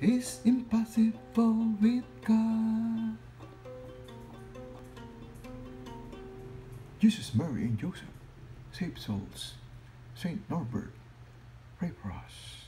Is impossible with God. Jesus, Mary, and Joseph, save souls. Saint Norbert, pray for us.